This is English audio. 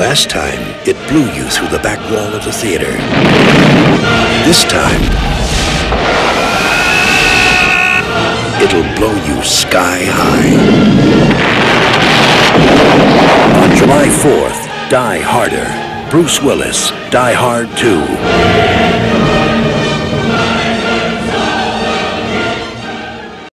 Last time, it blew you through the back wall of the theater. This time, it'll blow you sky high. On July 4th, Die Harder. Bruce Willis, Die Hard 2.